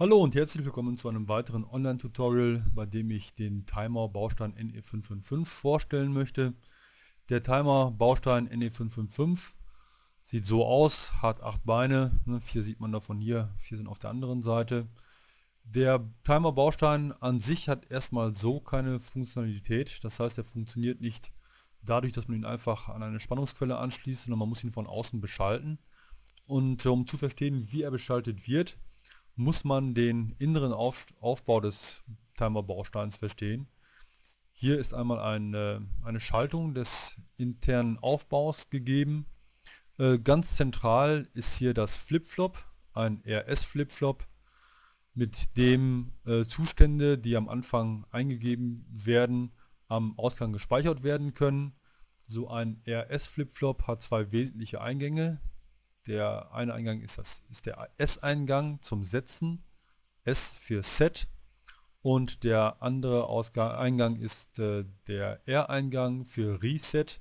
Hallo und herzlich willkommen zu einem weiteren Online-Tutorial, bei dem ich den Timer Baustein NE555 vorstellen möchte. Der Timer Baustein NE555 sieht so aus, hat acht Beine, ne, vier sieht man davon hier, vier sind auf der anderen Seite. Der Timer Baustein an sich hat erstmal so keine Funktionalität, das heißt er funktioniert nicht dadurch, dass man ihn einfach an eine Spannungsquelle anschließt, sondern man muss ihn von außen beschalten. Und um zu verstehen, wie er beschaltet wird, muss man den inneren Auf Aufbau des Timer-Bausteins verstehen. Hier ist einmal eine, eine Schaltung des internen Aufbaus gegeben. Äh, ganz zentral ist hier das Flip-Flop, ein RS-Flip-Flop, mit dem äh, Zustände, die am Anfang eingegeben werden, am Ausgang gespeichert werden können. So ein RS-Flip-Flop hat zwei wesentliche Eingänge. Der eine Eingang ist, das, ist der S-Eingang zum Setzen, S für Set und der andere Ausgang, Eingang ist äh, der R-Eingang für Reset,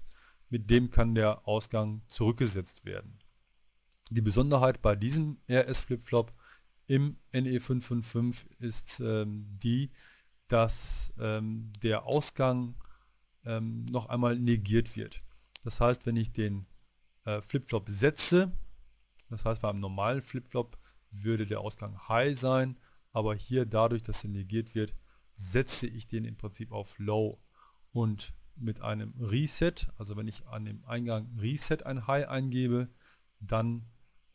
mit dem kann der Ausgang zurückgesetzt werden. Die Besonderheit bei diesem RS Flip-Flop im NE555 ist ähm, die, dass ähm, der Ausgang ähm, noch einmal negiert wird. Das heißt, wenn ich den äh, Flip-Flop setze, das heißt, beim normalen Flip-Flop würde der Ausgang High sein, aber hier dadurch, dass er negiert wird, setze ich den im Prinzip auf Low und mit einem Reset, also wenn ich an dem Eingang Reset ein High eingebe, dann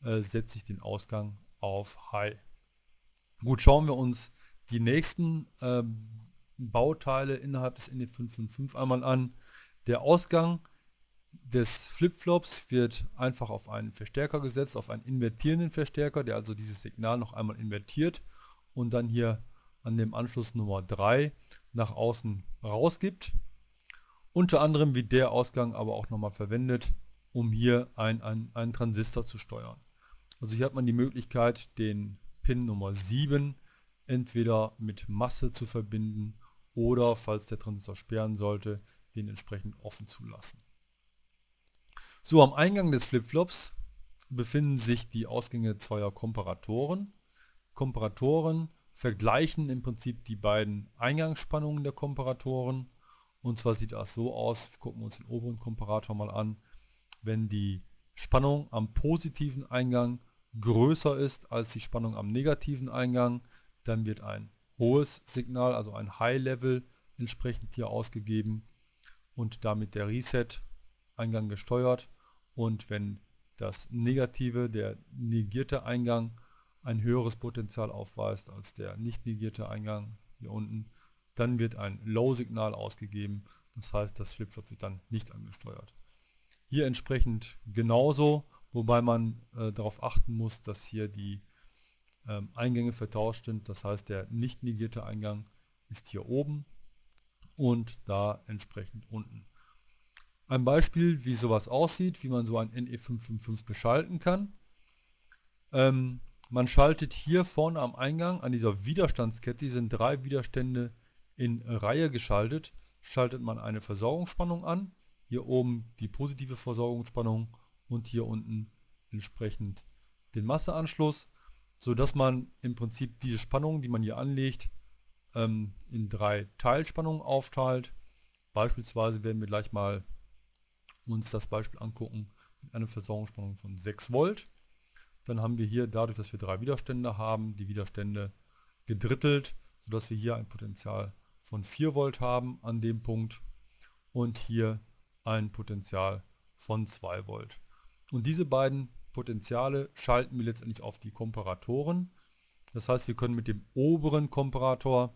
äh, setze ich den Ausgang auf High. Gut, schauen wir uns die nächsten äh, Bauteile innerhalb des ND555 einmal an. Der Ausgang des Flipflops wird einfach auf einen Verstärker gesetzt, auf einen invertierenden Verstärker, der also dieses Signal noch einmal invertiert und dann hier an dem Anschluss Nummer 3 nach außen rausgibt. Unter anderem wird der Ausgang aber auch nochmal verwendet, um hier ein, ein, einen Transistor zu steuern. Also hier hat man die Möglichkeit, den Pin Nummer 7 entweder mit Masse zu verbinden oder, falls der Transistor sperren sollte, den entsprechend offen zu lassen. So, am Eingang des Flipflops befinden sich die Ausgänge zweier Komparatoren. Komparatoren vergleichen im Prinzip die beiden Eingangsspannungen der Komparatoren. Und zwar sieht das so aus, wir gucken uns den oberen Komparator mal an, wenn die Spannung am positiven Eingang größer ist als die Spannung am negativen Eingang, dann wird ein hohes Signal, also ein High Level entsprechend hier ausgegeben und damit der Reset-Eingang gesteuert und wenn das negative, der negierte Eingang ein höheres Potenzial aufweist als der nicht negierte Eingang hier unten, dann wird ein Low-Signal ausgegeben, das heißt das Flipflop wird dann nicht angesteuert. Hier entsprechend genauso, wobei man äh, darauf achten muss, dass hier die ähm, Eingänge vertauscht sind, das heißt der nicht negierte Eingang ist hier oben und da entsprechend unten. Ein Beispiel, wie sowas aussieht, wie man so ein NE555 beschalten kann. Ähm, man schaltet hier vorne am Eingang an dieser Widerstandskette, hier sind drei Widerstände in Reihe geschaltet, schaltet man eine Versorgungsspannung an, hier oben die positive Versorgungsspannung und hier unten entsprechend den Masseanschluss, so dass man im Prinzip diese Spannung, die man hier anlegt, ähm, in drei Teilspannungen aufteilt. Beispielsweise werden wir gleich mal uns das Beispiel angucken mit einer Versorgungsspannung von 6 Volt. Dann haben wir hier, dadurch, dass wir drei Widerstände haben, die Widerstände gedrittelt, sodass wir hier ein Potenzial von 4 Volt haben an dem Punkt und hier ein Potenzial von 2 Volt. Und diese beiden Potenziale schalten wir letztendlich auf die Komparatoren. Das heißt, wir können mit dem oberen Komparator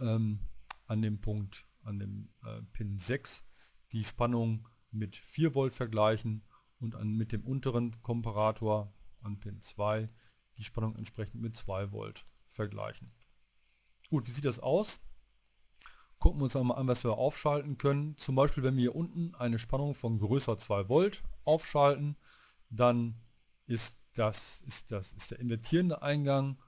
ähm, an dem Punkt, an dem äh, Pin 6, die Spannung mit 4 Volt vergleichen und an, mit dem unteren Komparator an Pin 2 die Spannung entsprechend mit 2 Volt vergleichen. Gut, wie sieht das aus? Gucken wir uns einmal an, was wir aufschalten können. Zum Beispiel, wenn wir hier unten eine Spannung von größer 2 Volt aufschalten, dann ist das, ist das ist der invertierende Eingang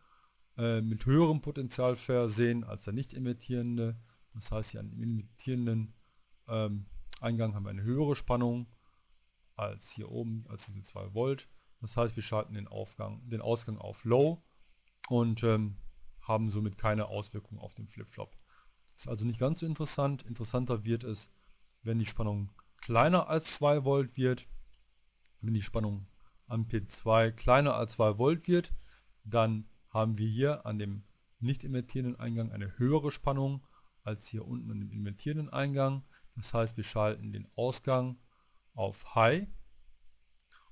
äh, mit höherem Potenzial versehen als der nicht invertierende. Das heißt, hier an dem invertierenden ähm, Eingang haben wir eine höhere Spannung als hier oben, als diese 2 Volt. Das heißt, wir schalten den, Aufgang, den Ausgang auf Low und ähm, haben somit keine Auswirkung auf den Flip-Flop. Ist also nicht ganz so interessant. Interessanter wird es, wenn die Spannung kleiner als 2 Volt wird. Wenn die Spannung am P2 kleiner als 2 Volt wird, dann haben wir hier an dem nicht invertierenden Eingang eine höhere Spannung als hier unten an dem invertierenden Eingang. Das heißt, wir schalten den Ausgang auf High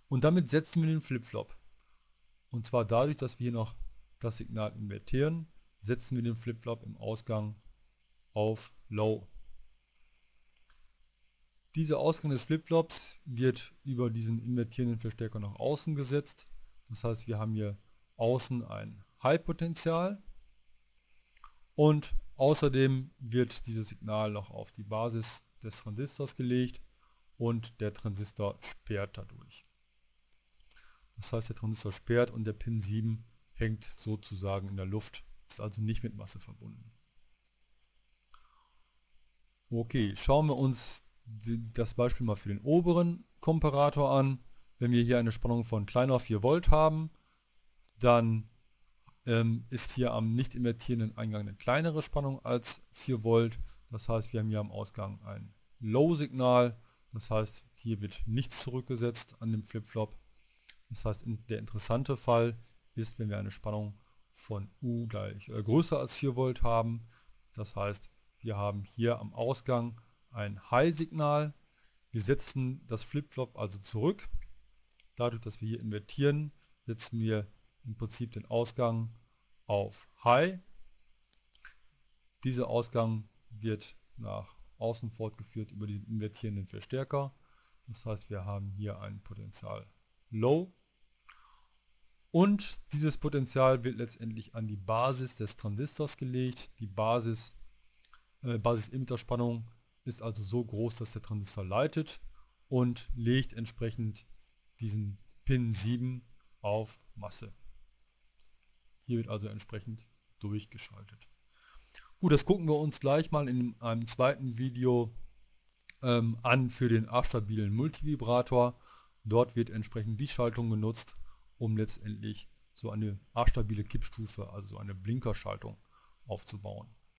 und damit setzen wir den Flip-Flop. Und zwar dadurch, dass wir noch das Signal invertieren, setzen wir den Flip-Flop im Ausgang auf Low. Dieser Ausgang des Flip-Flops wird über diesen invertierenden Verstärker nach außen gesetzt. Das heißt, wir haben hier außen ein High-Potential und außerdem wird dieses Signal noch auf die Basis des Transistors gelegt und der Transistor sperrt dadurch. Das heißt, der Transistor sperrt und der Pin 7 hängt sozusagen in der Luft, ist also nicht mit Masse verbunden. Okay, schauen wir uns das Beispiel mal für den oberen Komparator an. Wenn wir hier eine Spannung von kleiner 4 Volt haben, dann ähm, ist hier am nicht invertierenden Eingang eine kleinere Spannung als 4 Volt. Das heißt, wir haben hier am Ausgang ein Low-Signal. Das heißt, hier wird nichts zurückgesetzt an dem Flip-Flop. Das heißt, der interessante Fall ist, wenn wir eine Spannung von U gleich äh, größer als 4 Volt haben. Das heißt, wir haben hier am Ausgang ein High-Signal. Wir setzen das Flip-Flop also zurück. Dadurch, dass wir hier invertieren, setzen wir im Prinzip den Ausgang auf High. Dieser Ausgang wird nach außen fortgeführt über den invertierenden Verstärker. Das heißt, wir haben hier ein Potential Low. Und dieses Potential wird letztendlich an die Basis des Transistors gelegt. Die Basis, äh, Basis-Emitter-Spannung ist also so groß, dass der Transistor leitet und legt entsprechend diesen Pin 7 auf Masse. Hier wird also entsprechend durchgeschaltet. Gut, das gucken wir uns gleich mal in einem zweiten Video ähm, an für den A-stabilen Multivibrator. Dort wird entsprechend die Schaltung genutzt, um letztendlich so eine A-stabile Kippstufe, also eine Blinkerschaltung aufzubauen.